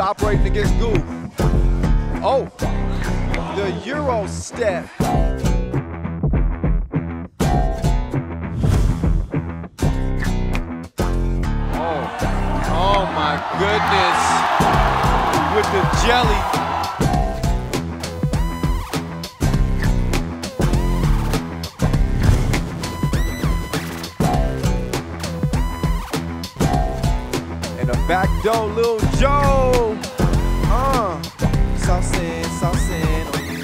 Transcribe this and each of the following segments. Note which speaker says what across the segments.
Speaker 1: Operating against Goof. Oh, the Euro step. Oh, oh my goodness. With the jelly. Back door, Lil Joe. Uh, saucing, saucing on you.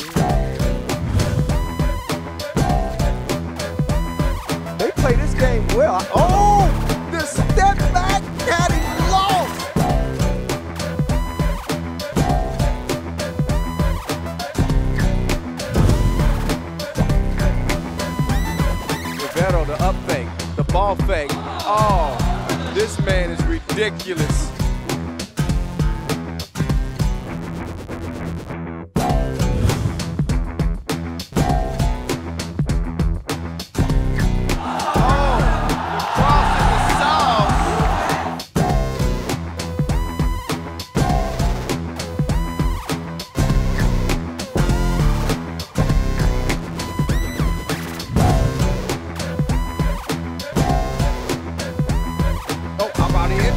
Speaker 1: They play this game well. Oh, the step back that he lost. Rivero, the up fake, the ball fake. Oh, this man is ridiculous. Oh,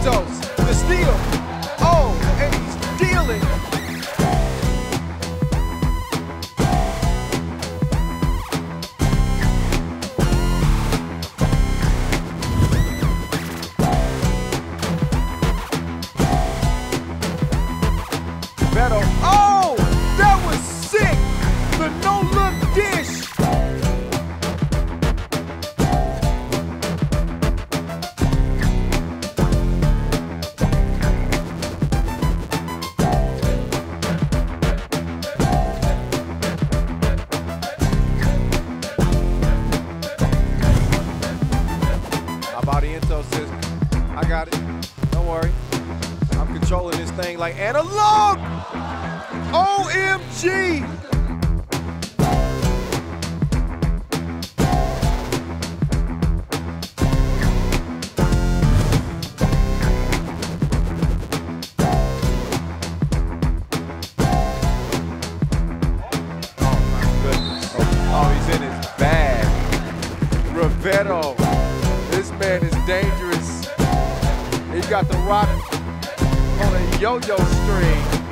Speaker 1: Abarrientos, the steal. Abariento says, I got it. Don't worry. I'm controlling this thing like analog. OMG. Oh. Oh, he's in his bag. Man is dangerous. He's got the rock on a yo-yo string.